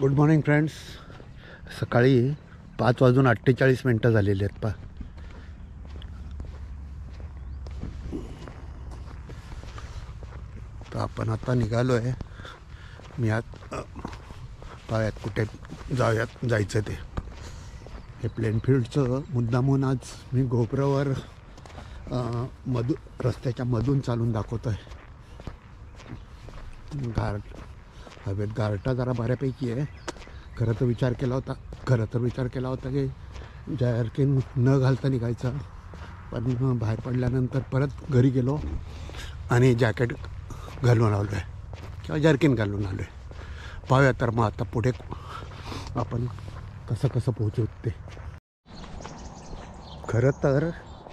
Good morning friends सकाळी पाच वाजून अठ्ठेचाळीस मिनटं झालेली आहेत पा तर आपण आता निघालो आहे मी आत पाहूयात कुठे जाऊयात जायचं ते. हे प्लेनफील्डचं मुद्दामून आज मी गोपुरावर मधू रस्त्याच्या मधून चालून दाखवतो आहे घाट हवेत गारटा जरा बऱ्यापैकी आहे. खरं तर विचार केला होता खरं तर विचार केला होता की जॅरकिन न घालता निघायचा. पण बाहेर पडल्यानंतर परत घरी गेलो आणि जॅकेट घालून आलो आहे किंवा जर्किन घालून आलो आहे पाहूया तर मग आता पुढे आपण कसं कसं पोहोचू ते. खरं तर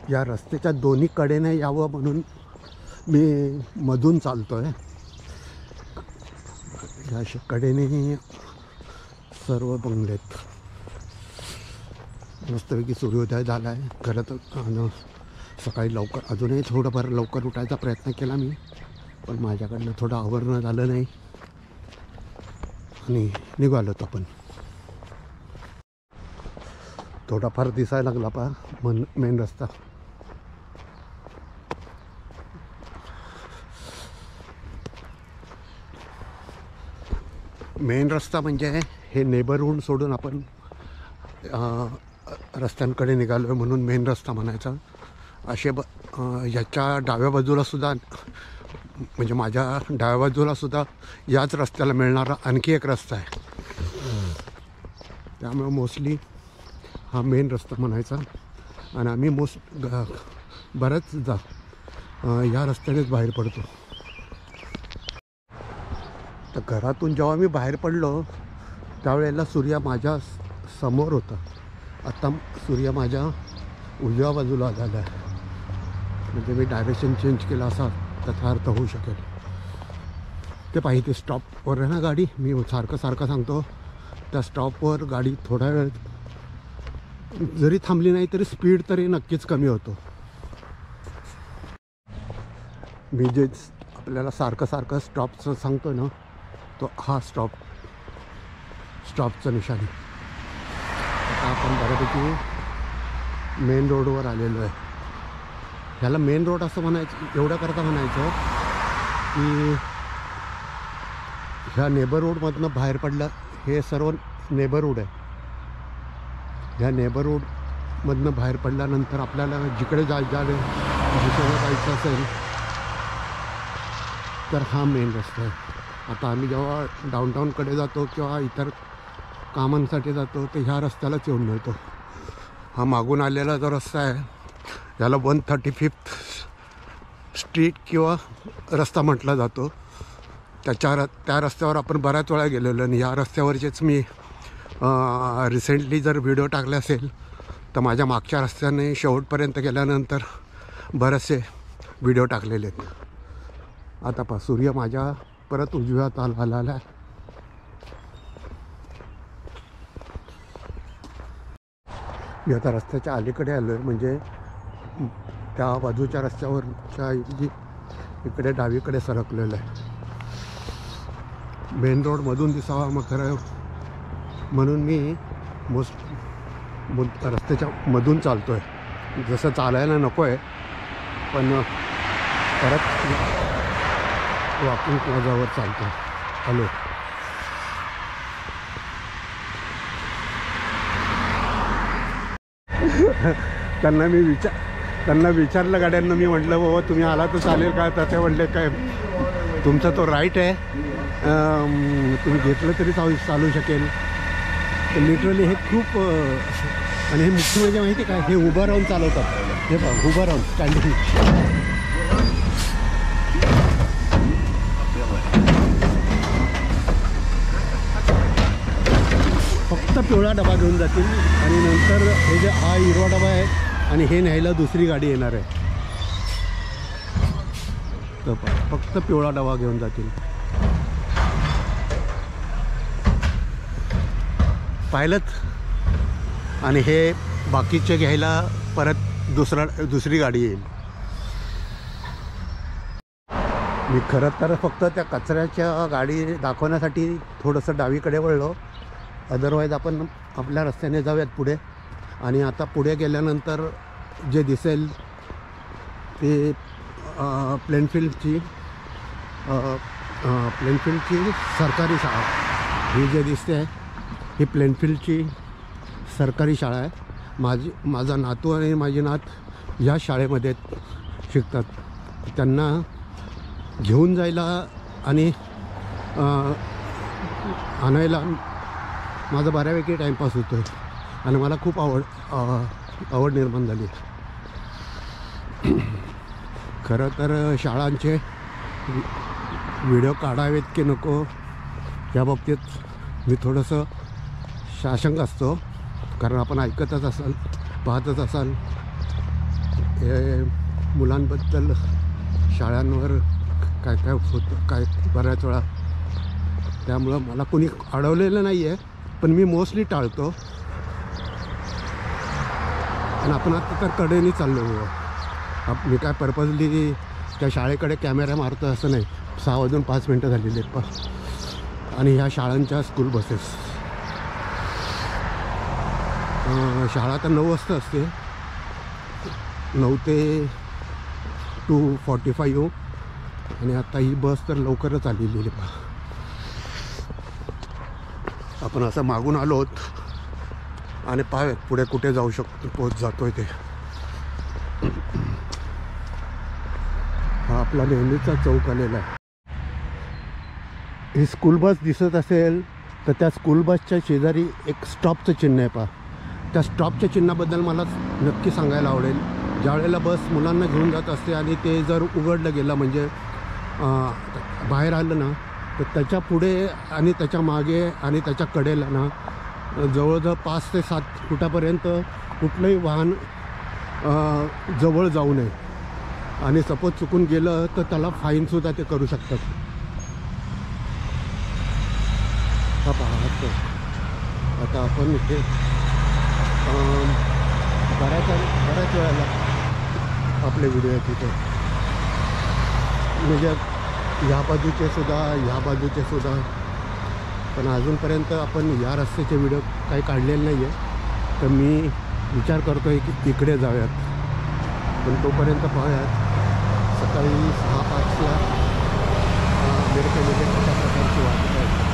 या रस्त्याच्या दोन्ही कडेने यावं म्हणून मी मधून चालतो आहे ह्या अशा कडेने सर्व आहेत. मस्तपैकी सूर्योदय झाला आहे खरं तर सकाळी लवकर अजूनही थोडंफार लवकर उठायचा प्रयत्न केला मी पण माझ्याकडनं थोडं आवरणं झालं नाही. आणि निघालो आपण थोडाफार दिसायला लागला पा मन मेन रस्ता. मेन रस्ता म्हणजे हे नेबरहूड सोडून आपण रस्त्यांकडे निघालो आहे म्हणून मेन रस्ता म्हणायचा. असे ब ह्याच्या याच्या डाव्या बाजूलासुद्धा म्हणजे माझ्या डाव्या बाजूलासुद्धा याच रस्त्याला मिळणारा आणखी एक रस्ता आहे. त्यामुळे मोस्टली हा मेन रस्ता म्हणायचा. आणि आम्ही मोस्ट ग बऱ्याच जा या रस्त्यानेच बाहेर पडतो. घरातून जेव्हा मी बाहेर पडलो त्यावेळेला सूर्य माझ्यासमोर होता. आता सूर्य माझ्या उजव्या बाजूला झाला आहे. म्हणजे मी डायरेक्शन चेंज केला असा त्याचा अर्थ होऊ शकेल. ते पाहिजे स्टॉपवर आहे ना गाडी? मी सारखं सारखं सांगतो त्या स्टॉपवर गाडी थोडा वेळ जरी थांबली नाही तरी स्पीड तरी नक्कीच कमी होतो. मी जे आपल्याला सारखं सारखं स्टॉपचं सांगतो ना तो हा स्टॉप स्टॉपचं निशाणी. आता आपण बऱ्यापैकी मेन रोडवर आलेलो आहे. ह्याला मेन रोड असं म्हणायचं एवढं करता म्हणायचं की ह्या नेबरहूडमधनं बाहेर पडलं हे सर्व नेबरहूड आहे. ह्या नेबरहूडमधनं बाहेर पडल्यानंतर आपल्याला जिकडे जाय जा जिकडे जायचं असेल तर हा मेन रस्ता आहे. आता आम्ही जेव्हा डाऊनटाऊनकडे जातो किंवा इतर कामांसाठी जातो तर ह्या रस्त्यालाच येऊन मिळतो. हा मागून आलेला जो रस्ता आहे याला वन थर्टी फिफ्थ स्ट्रीट किंवा रस्ता म्हटला जातो. त्याच्या र त्या रस्त्यावर आपण बऱ्याच वेळा गेलेलो आणि या रस्त्यावरचेच मी रिसेंटली जर व्हिडिओ टाकले असेल तर माझ्या मागच्या रस्त्याने शेवटपर्यंत गेल्यानंतर बरेचसे व्हिडिओ टाकलेले आहेत. आता पा सूर्य माझ्या परत उजव्या ताल आला आहे मी आता रस्त्याच्या अलीकडे आलो आहे म्हणजे त्या बाजूच्या रस्त्यावरच्या ऐवजी इकडे डावीकडे सरकलेलं आहे. मेन रोडमधून दिसावा मग खरं म्हणून मी मोस्ट रस्त्याच्या मधून चालतो आहे जसं चालायला नको आहे पण परत वॉकिंग प्लाझावर चालतो हॅलो त्यांना मी विचार त्यांना विचारलं गाड्यांना मी म्हटलं बाबा तुम्ही आला तर चालेल का? तर म्हटले काय तुमचा तो राईट आहे. तुम्ही घेतलं तरी चालू चालू शकेल. तर लिटरली हे खूप आणि हे मुख्य म्हणजे माहिती आहे का? हे उभं राहून चालवतात. हे बघ उभं राहून स्टँडिंग फक्त पिवळा डबा घेऊन जातील. आणि नंतर हे जे हा हिरवा डबा आहे आणि हे न्यायला दुसरी गाडी येणार आहे. तर फक्त पिवळा डबा घेऊन जातील. पाहिलंत. आणि हे बाकीचे घ्यायला परत दुसरा दुसरी गाडी येईल. मी खरं तर फक्त त्या कचऱ्याच्या गाडी दाखवण्यासाठी थोडंसं डावीकडे वळलो. अदरवाईज आपण आपल्या रस्त्याने जाऊयात पुढे. आणि आता पुढे गेल्यानंतर जे दिसेल ते प्लेनफिल्डची प्लेनफिल्डची सरकारी शाळा. ही जे दिसते आहे ही प्लेनफिल्डची सरकारी शाळा आहे. माझी माझा नातू आणि माझी नात या शाळेमध्ये शिकतात. त्यांना घेऊन जायला आणि आणायला माझा बऱ्यापैकी टाईमपास होतो आहे आणि मला खूप आवड आवड निर्माण झाली खरं तर शाळांचे व्हिडिओ काढावेत की नको या बाबतीत मी थोडंसं शाशंक असतो. कारण आपण ऐकतच असाल पाहतच असाल हे मुलांबद्दल शाळांवर काय काय होतं काय बऱ्याच वेळा. त्यामुळं मला कोणी अडवलेलं नाही आहे पण मी मोस्टली टाळतो. आणि आपण आता तर कडेने चाललो आप मी काय पर्पजली त्या शाळेकडे कॅमेरा मारतो असं नाही. सहा वाजून पाच मिनटं झालेली आहेत पा आणि ह्या शाळांच्या स्कूल बसेस शाळा तर नऊ वाजता असते. नऊ ते टू फॉर्टी फाईव्ह आणि आता ही बस तर लवकरच आलेली आहे. पहा आपण असं मागून आलो आहोत. आणि पाहूयात पुढे कुठे जाऊ शकतो पोच आहे ते. हा आपला नेहमीचा चौक आलेला आहे. ही स्कूल बस दिसत असेल तर त्या स्कूल बसच्या शेजारी एक स्टॉपचं चिन्ह आहे पहा. त्या स्टॉपच्या चिन्हाबद्दल मला नक्की सांगायला आवडेल. ज्या वेळेला बस मुलांना घेऊन जात असते आणि ते जर उघडलं गेलं म्हणजे बाहेर आलं ना तर त्याच्या पुढे आणि त्याच्यामागे आणि त्याच्या कडेला ना जवळजवळ पाच ते सात फुटापर्यंत कुठलंही वाहन जवळ जाऊ नये. आणि सपोज चुकून गेलं तर त्याला फाईनसुद्धा ते करू शकतात. हा आता आपण इथे बऱ्याच बऱ्याच वेळेला आपले व्हिडिओ आहेत तिथे म्हणजे ह्या बाजूचे सुद्धा ह्या बाजूचे सुद्धा. पण अजूनपर्यंत आपण या रस्त्याचे व्हिडिओ काही काढलेले नाही आहे तर मी विचार करतो आहे की तिकडे जाऊयात. पण तोपर्यंत पाहूयात. सकाळी सहा पाचला मिरकेमध्ये कशा प्रकारची वाहतूक आहे.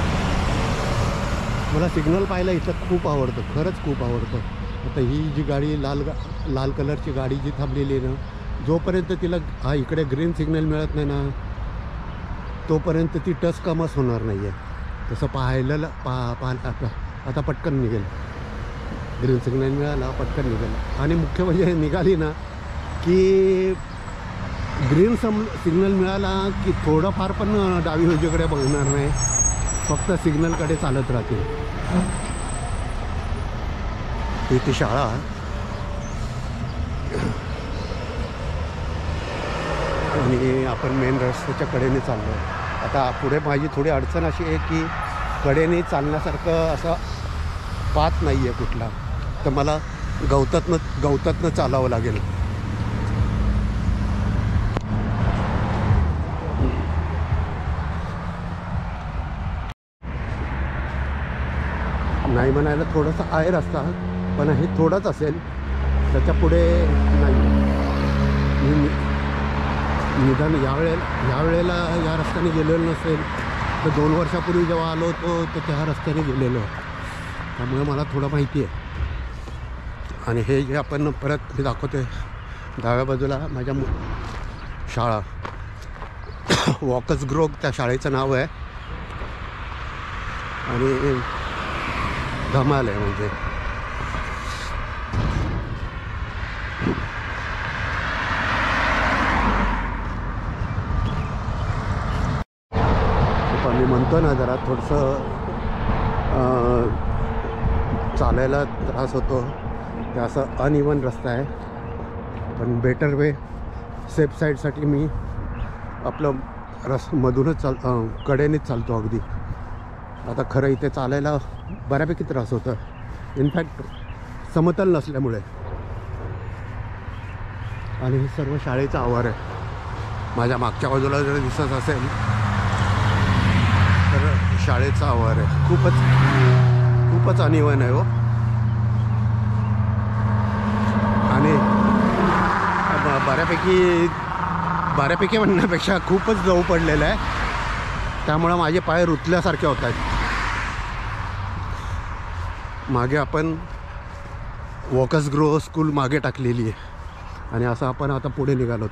मला सिग्नल पाहायला इथं खूप आवडतं खरंच खूप आवडतं. आता ही जी गाडी लाल गा लाल कलरची गाडी जी थांबलेली आहे ना जोपर्यंत तिला हा इकडे ग्रीन सिग्नल मिळत नाही ना तोपर्यंत ती टच कामच होणार नाही आहे तसं पाहायला पा पाहायला आता आता पटकन निघेल. ग्रीन सिग्नल मिळाला पटकन निघेल. आणि मुख्य म्हणजे निघाली ना की ग्रीन सम सिग्नल मिळाला की थोडंफार पण डावी उजवीकडे बघणार नाही. फक्त सिग्नलकडे चालत राहतील. ही ती शाळा आणि आपण मेन रस्त्याच्या कडेने चाललो. आहे आता पुढे माझी थोडी अडचण अशी आहे की कडेने चालण्यासारखं असा पात नाही आहे कुठला. तर मला गवतातनं गवतातनं चालावं लागेल. नाही म्हणायला थोडंसं आहे रस्ता पण हे थोडंच असेल. त्याच्या पुढे नाही. मी निदान यावेळेला यावेळेला या रस्त्याने गेलेलो नसेल तर दोन वर्षापूर्वी जेव्हा आलो होतो तर त्या रस्त्याने गेलेलो. त्यामुळे मला थोडं माहिती आहे. आणि हे जे आपण परत मी दाखवतोय डाव्या बाजूला माझ्या मु शाळा. वॉकस ग्रोक त्या शाळेचं नाव आहे. आणि धमाल आहे म्हणजे. होतं ना जरा थोडंसं चालायला त्रास होतो. ते असं अनइवन रस्ता आहे. पण बेटर वे सेफ साईडसाठी मी आपलं रस मधूनच चाल कडेनेच चालतो अगदी. आता खरं इथे चालायला बऱ्यापैकी त्रास होतं. इनफॅक्ट समतल नसल्यामुळे. आणि हे सर्व शाळेचा आवार आहे. माझ्या मागच्या बाजूला जर दिसत असेल शाळेचा आवार आहे. खूपच खूपच अनिवन आहे हो. आणि बऱ्यापैकी बऱ्यापैकी म्हणण्यापेक्षा खूपच जवळ पडलेलं आहे. त्यामुळं माझे पाय रुतल्यासारखे होत आहेत. मागे आपण वॉकस ग्रो स्कूल मागे टाकलेली आहे. आणि असं आपण आता पुढे निघालो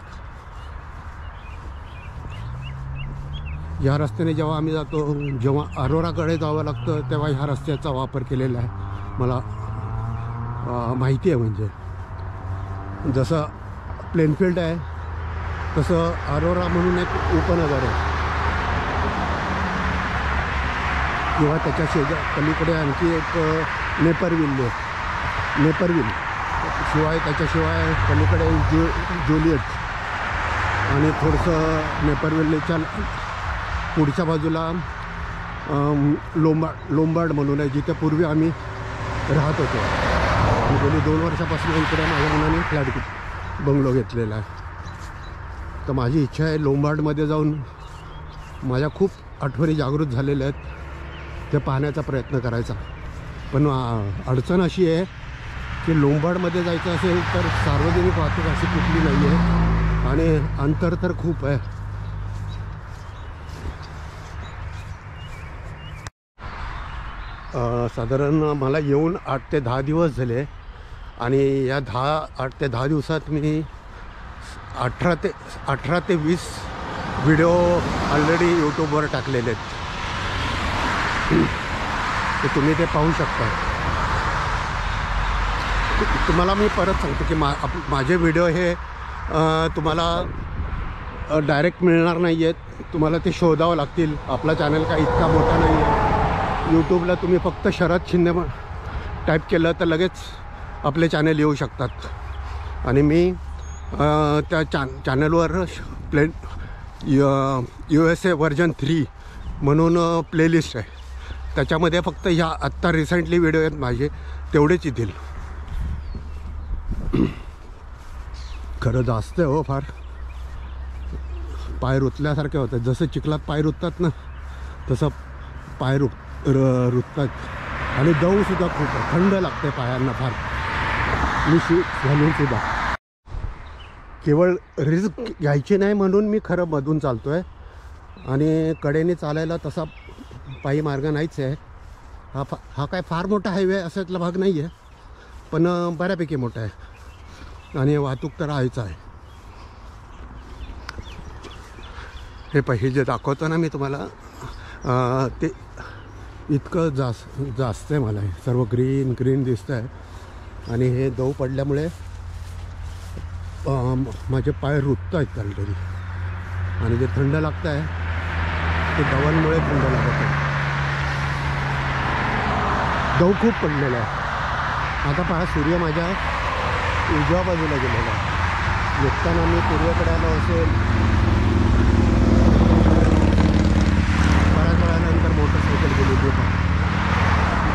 ह्या रस्त्याने जेव्हा आम्ही जातो जेव्हा अरोराकडे जावं लागतं तेव्हा ह्या रस्त्याचा वापर केलेला आहे. मला माहिती आहे म्हणजे. जसं प्लेनफिल्ड आहे तसं अरोरा म्हणून एक उपनगर आहे. किंवा त्याच्या शेजा पलीकडे आणखी एक नेपरविल आहे. नेपरविल शिवाय त्याच्याशिवाय पलीकडे ज्यु जुलियट आणि थोडंसं नेपरविल्लीच्या पुढच्या बाजूला लोंबाड लोंबाड लोंबार्ड म्हणून आहे जिथे पूर्वी आम्ही राहत होतो. गेली दोन वर्षापासून इकडे माझ्या मुलाने फ्लॅट बंगलो घेतलेला आहे. तर माझी इच्छा आहे लोंबार्डमध्ये जाऊन माझ्या खूप आठवणी जागृत झालेल्या आहेत ते पाहण्याचा प्रयत्न करायचा. पण अडचण अशी आहे की लोंबाडमध्ये जायचं असेल तर सार्वजनिक वाहतूक अशी कुठली नाही आहे आणि अंतर तर खूप आहे. साधारण मला येऊन आठ ते दहा दिवस झाले आणि या दहा आठ ते दहा दिवसात मी अठरा ते अठरा ते वीस व्हिडिओ ऑलरेडी यूट्यूबवर टाकलेले आहेत. तुम्ही ते पाहू शकता. तुम्हाला मी परत सांगतो की मा आप माझे व्हिडिओ हे तुम्हाला डायरेक्ट मिळणार नाही आहेत तुम्हाला ते शोधावं लागतील. आपला चॅनल काय इतका मोठा नाही आहे यूट्यूबला तुम्ही फक्त शरद शिंदे टाईप केलं तर लगेच आपले चॅनल येऊ शकतात. आणि मी त्या चॅन चॅनलवर play U S A version three म्हणून प्लेलिस्ट आहे. त्याच्यामध्ये फक्त ह्या आत्ता रिसेंटली व्हिडिओ आहेत माझे तेवढेच येतील. खरं जास्त आहे हो फार. पाय रुतल्यासारखे होतात. जसं चिखलात पाय रुततात ना तसं पाय रुत र रुततात आणि दवसुद्धा खूप थंड लागते पायांना फार. मी शू घालूनसुद्धा केवळ रिस्क घ्यायची नाही म्हणून मी खरं मधून चालतो आहे आणि कडेने चालायला तसा पायी मार्ग नाहीच आहे. हा फा हा काय फार मोठा हायवे असातला भाग नाही आहे पण बऱ्यापैकी मोठा आहे. आणि वाहतूक तर आहेच आहे. हे पहिले जे दाखवतो ना मी तुम्हाला ते इतकं जास जास्त आहे मला हे. सर्व ग्रीन ग्रीन दिसतं आहे आणि हे दव पडल्यामुळे माझे पाय रुतत आहेत ऑलरेडी आणि जे थंड लागतं आहे ते दवांमुळे थंड लागत आहे. दव खूप पडलेला आहे. आता पहा सूर्य माझ्या उजव्या बाजूला गेलेला आहे. निघताना मी पूर्वेकडे आलो असेल बऱ्याच वेळानंतर मोटरसायकल गेली होती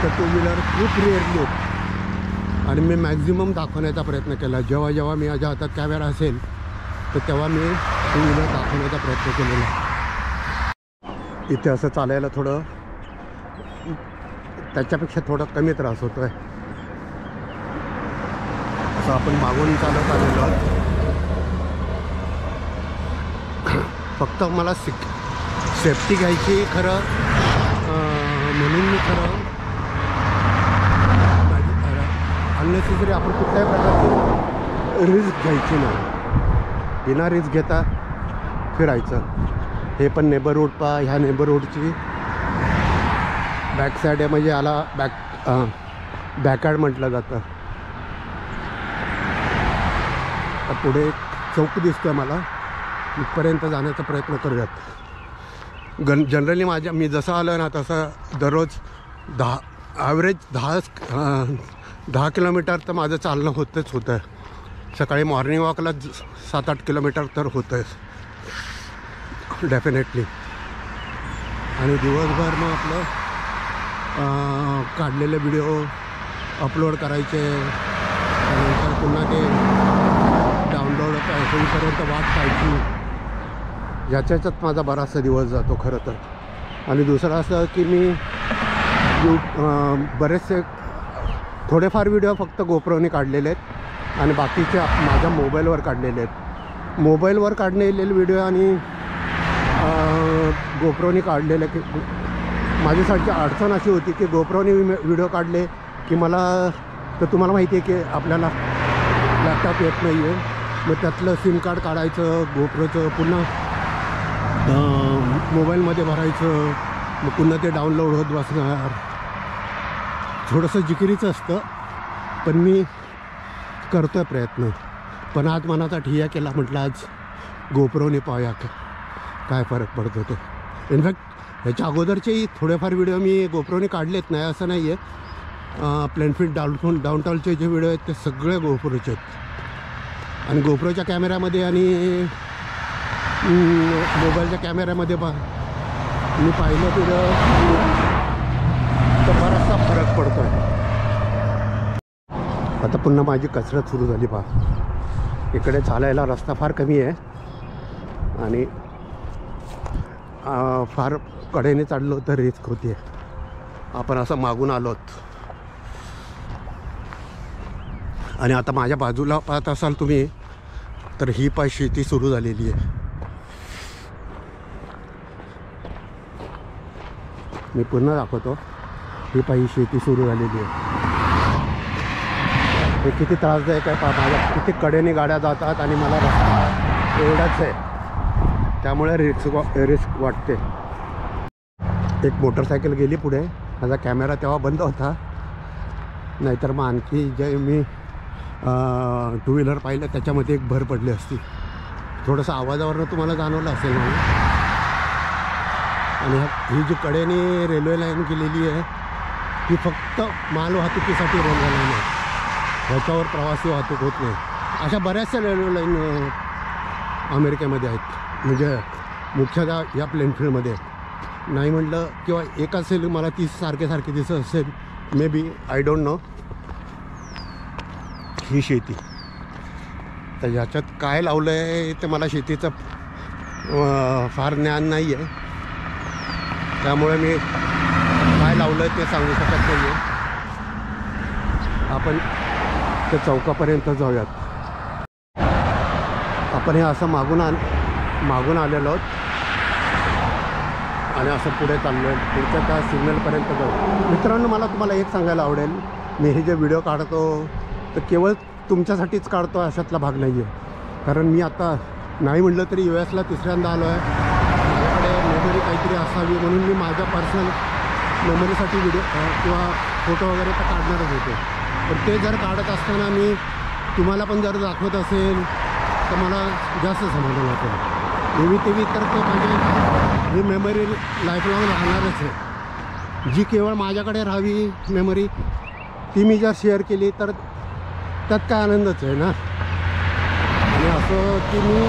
तर टू व्हीलर खूप रेअरली होती. आणि मी मॅक्झिमम दाखवण्याचा प्रयत्न केला. जेव्हा जेव्हा मी माझ्या हातात कॅमेरा असेल तर तेव्हा मी टू व्हीलर दाखवण्याचा प्रयत्न केलेला. इथे असं चालायला थोडं त्याच्यापेक्षा थोडा कमी त्रास होतो आहे असं आपण मागून चालत आलेलो आहोत. फक्त मला सिक सेफ्टी घ्यायची खरं म्हणून मी खरं अननेसेसरी आपण कुठल्याही प्रकारची रिस्क घ्यायची नाही. बिना रिस्क घेता फिरायचं. हे पण नेबरहूड पा ह्या नेबरहूडची बॅक साईड आहे म्हणजे याला बॅक बॅकॅड म्हटलं जातं. पुढे चौक दिसतोय मला. इथपर्यंत जाण्याचा प्रयत्न करूयात. गन जनरली माझ्या मी जसं आलो ना तसं दररोज दहा ॲव्हरेज दहा दहा किलोमीटर तर माझं चालणं होतंच होतं. सकाळी मॉर्निंग वॉकला सात आठ किलोमीटर तर होतं डेफिनेटली आणि दिवसभर मग आपलं काढलेले व्हिडिओ अपलोड करायचे. नंतर पुन्हा ते डाउनलोड होईपर्यंत वाट पाहायची. याच्या माझा बराचसा दिवस जातो खरं तर. आणि दुसरं असं की मी यू बरेचसे थोडेफार व्हिडिओ फक्त गोप्रोने काढलेले आहेत आणि बाकीचे माझ्या मोबाईलवर काढलेले आहेत. मोबाईलवर काढलेले व्हिडिओ आणि गोप्रोने काढलेले की माझ्यासाठी अडचण अशी होती की गोप्रोने व्हिडिओ काढले की मला तर तुम्हाला माहिती आहे की आपल्याला लॅपटॉप येत नाही आहे मग त्यातलं सिम कार्ड काढायचं गोप्रोचं पुन्हा मोबाईलमध्ये भरायचं मग पुन्हा ते डाउनलोड होत बसणार. थोडंसं जिकिरीचं असतं पण मी करतो आहे प्रयत्न. पण आज मनाचा ठिया केला म्हटलं आज गोप्रोने पाहूया का काय फरक पडतो तो. इनफॅक्ट ह्याच्या अगोदरचेही थोडेफार व्हिडिओ मी गोप्रोने काढलेत नाही असं नाही आहे प्लेनफिट डाऊन डाऊनटाऊनचे जे व्हिडिओ आहेत ते सगळे गोप्रोचे आहेत. आणि गोप्रोच्या कॅमेऱ्यामध्ये आणि मोबाईलच्या कॅमेऱ्यामध्ये पहा मी पाहिलं तिथं तर बराचसा फरक पडतो आहे आता पुन्हा माझी कसरत सुरू झाली पहा. इकडे चालायला रस्ता फार कमी आहे. आणि फार कडेने चढलो तर रिस्क होती आहे आपण असं मागून आलोत. आणि आता माझ्या बाजूला पाहत असाल तुम्ही तर ही पाय शेती सुरू झालेली आहे. मी पुन्हा दाखवतो. ही पाही शेती सुरू झालेली आहे. हे किती त्रासदायक आहे पा माझ्या किती कडेने गाड्या जातात आणि मला रस्ता एवढाच आहे. त्यामुळे रिस्क वा रिस्क वाटते. एक मोटरसायकल गेली पुढे. माझा कॅमेरा तेव्हा बंद होता. नाहीतर मग आणखी जे मी टू व्हीलर पाहिलं त्याच्यामध्ये एक भर पडली असती. थोडंसं आवाजावरनं तुम्हाला जाणवलं असेल म्हणून. आणि ही जी कडेने रेल्वे लाईन केलेली आहे ती फक्त माल वाहतुकीसाठी रेल्वे लाईन आहे. ह्याच्यावर प्रवासी वाहतूक होत नाही. अशा बऱ्याचशा रेल्वे लाईन अमेरिकेमध्ये आहेत. म्हणजे मुख्यतः या प्लेनफील्डमध्ये नाही म्हटलं किंवा एक असेल मला ती सारखे सारखे दिसत असेल may be I don't know ही शेती. तर ह्याच्यात काय लावलं आहे ते मला शेतीचं फार ज्ञान नाही आहे त्यामुळे मी काय लावलं ते सांगू शकत नाही आहे आपण त्या चौकापर्यंत जाऊयात. आपण हे असं मागून आण मागून आलेलो आहोत. आणि असं पुढे चाललो आहे पुढच्या त्या सिग्नलपर्यंत जाऊ. मित्रांनो मला तुम्हाला एक सांगायला आवडेल. मी हे जे व्हिडिओ काढतो तर केवळ तुमच्यासाठीच काढतो अशातला भाग नाही आहे कारण मी आता नाही म्हटलं तरी यू एसला तिसऱ्यांदा आलो आहे माझ्याकडे काहीतरी असावी म्हणून मी माझ्या पर्सनल मेमरीसाठी व्हिडिओ किंवा फोटो वगैरे तर काढणारच होते. पण ते जर काढत असताना मी तुम्हाला पण जर दाखवत असेल तर मला जास्त समाधान वाटेल एवी तेवी तर ते म्हणजे ही मेमरी लाईफ राहणारच आहे. जी केवळ माझ्याकडे राहावी मेमरी ती मी जर शेअर केली तर त्यात काय आनंदच आहे ना? आणि असं की मी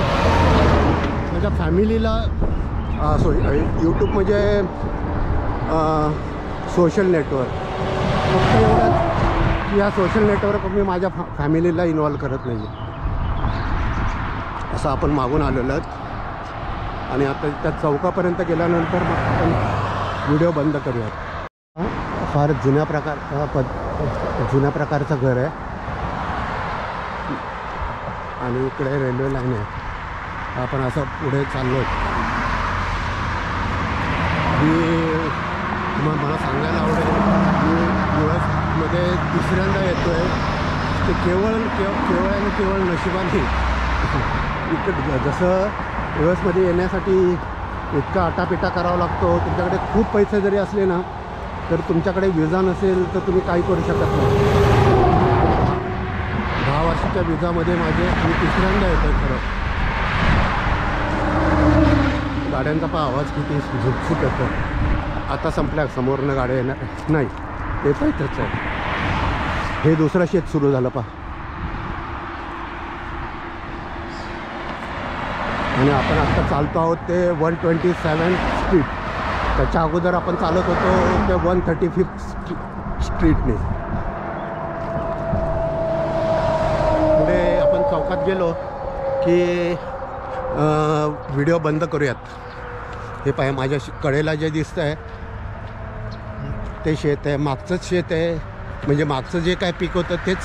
माझ्या फॅमिलीला सॉरी यूट्यूब म्हणजे सोशल नेटवर्क फक्त एवढंच की या सोशल नेटवर्क मी माझ्या फॅ फॅमिलीला इन्वॉल्व करत नाही आहे असं आपण मागून आलेलो आहोत. आणि आता त्या चौकापर्यंत गेल्यानंतर मग आपण व्हिडिओ बंद करूयात. फार जुन्या प्रकार पद जुन्या प्रकारचं घर आहे. आणि इकडे रेल्वे लाईन आहे. आपण असं पुढे चाललो मी तुम्हाला मला सांगायला आवडेल मी दिवसमध्ये दुसऱ्यांदा तिसऱ्यांदा येतो आहे ते केवळ केव केवळ आणि केवळ नशिबाने. इकडं जसं दिवसमध्ये येण्यासाठी इतका आटापिटा करावा लागतो तुमच्याकडे खूप पैसे जरी असले ना तर तुमच्याकडे विजा नसेल तर तुम्ही काही करू शकत नाही. दहा वर्षाच्या विजामध्ये माझे मी तिसऱ्यांदा येतो आहे खरं. गाड्यांचा पण आवाज किती झुकझुक येतो. आता संपल्या समोरनं गाड्या येणार नाही. येतो इथंच आहे. हे दुसरं शेत सुरू झालं पा आणि आपण आत्ता चालतो आहोत ते वन ट्वेंटी सेवन स्ट्रीट. त्याच्या अगोदर आपण चालत होतो ते वन थर्टी फिफ्थ स्ट्रीटने. पुढे आपण चौकात गेलो की व्हिडिओ बंद करूयात. हे पाय माझ्या कडेला जे दिसतं आहे ते शेत आहे मागचंच शेत आहे. म्हणजे मागचं जे काय पीक होतं तेच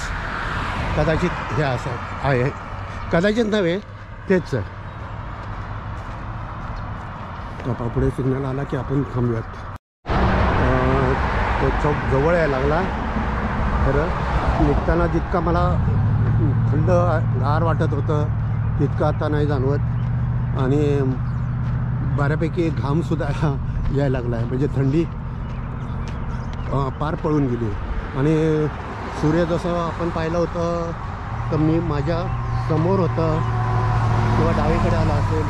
कदाचित हे असं आहे. कदाचित नव्हे तेच आहे. पुढे सिग्नल आला की आपण थांबूयात. तो चौक जवळ यायला लागला. खरं निघताना जितका मला थंड गार वाटत होतं तितकं आता नाही जाणवत. आणि बऱ्यापैकी घामसुद्धा यायला लागला आहे म्हणजे थंडी पार पळून गेली. आणि सूर्य जसं आपण पाहिलं होतं तर मी माझ्यासमोर होतं किंवा डावीकडे आला असेल.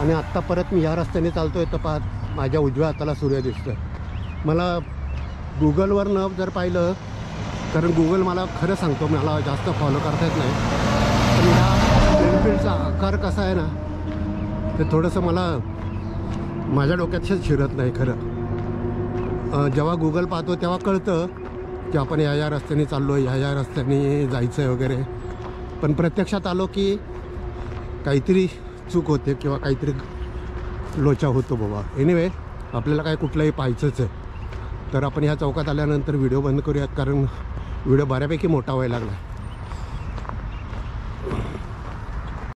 आणि आत्ता परत मी ह्या रस्त्याने चालतो आहे तर पा माझ्या उजव्या हाताला सूर्य दिसतं मला गुगलवर न जर पाहिलं कारण गुगल मला खरं सांगतो मला जास्त फॉलो करता येत नाही. पण ह्या पेन्सिलचा आकार कसा आहे ना ते थोडंसं मला माझ्या डोक्यातच शिरत नाही खरं. जेव्हा गुगल पाहतो तेव्हा कळतं की आपण या या रस्त्याने चाललो ह्या या रस्त्याने जायचं आहे वगैरे. पण प्रत्यक्षात आलो की काहीतरी चूक होते किंवा काहीतरी लोचा होतो बाबा. एनिवे आपल्याला काय कुठलंही पाहायचंच आहे. तर आपण ह्या चौकात आल्यानंतर व्हिडिओ बंद करूयात कारण व्हिडिओ बऱ्यापैकी मोठा व्हायला लागला.